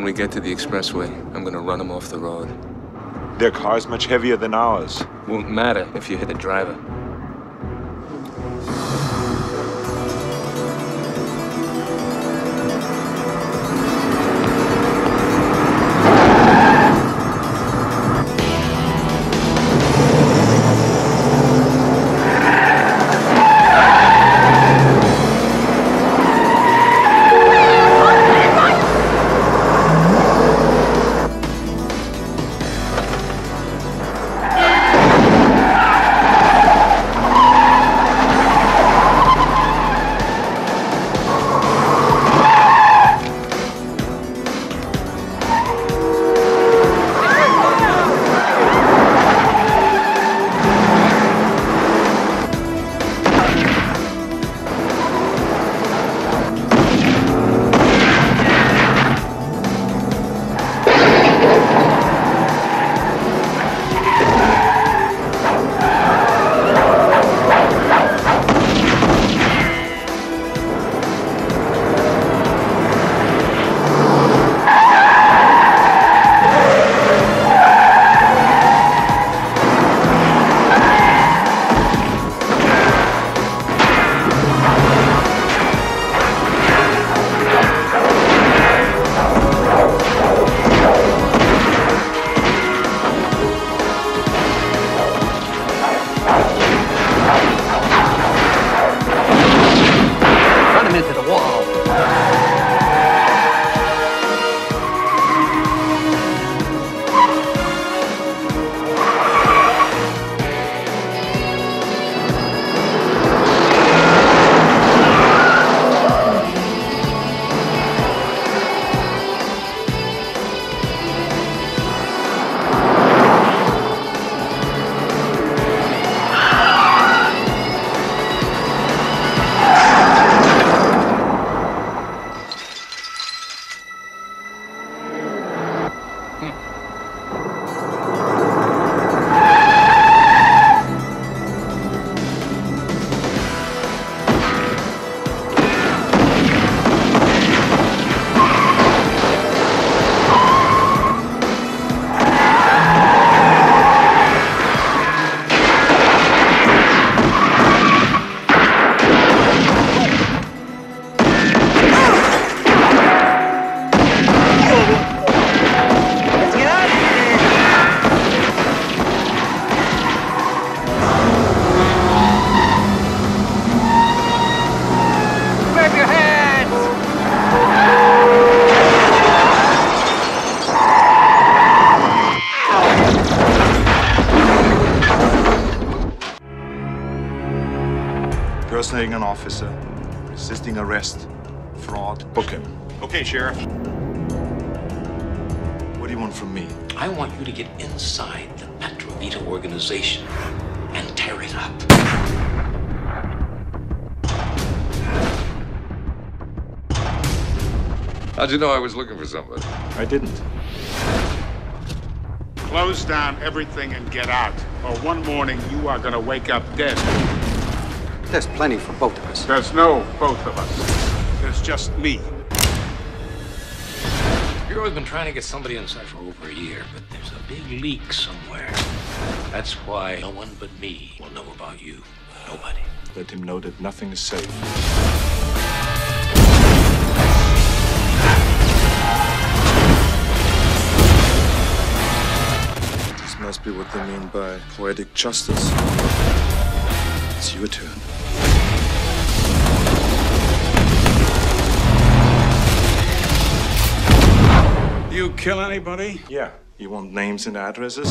When we get to the expressway, I'm gonna run them off the road. Their car's much heavier than ours. Won't matter if you hit a driver. Impersonating an officer, resisting arrest, fraud. Book him. Okay, Sheriff. What do you want from me? I want you to get inside the Patrovita organization and tear it up. How'd you know I was looking for somebody? I didn't. Close down everything and get out. Or one morning you are gonna wake up dead. There's plenty for both of us. There's no both of us. There's just me. Bureau's been trying to get somebody inside for over a year, but there's a big leak somewhere. That's why no one but me will know about you. Nobody. Let him know that nothing is safe. This must be what they mean by poetic justice. It's your turn. You kill anybody? Yeah. You want names and addresses?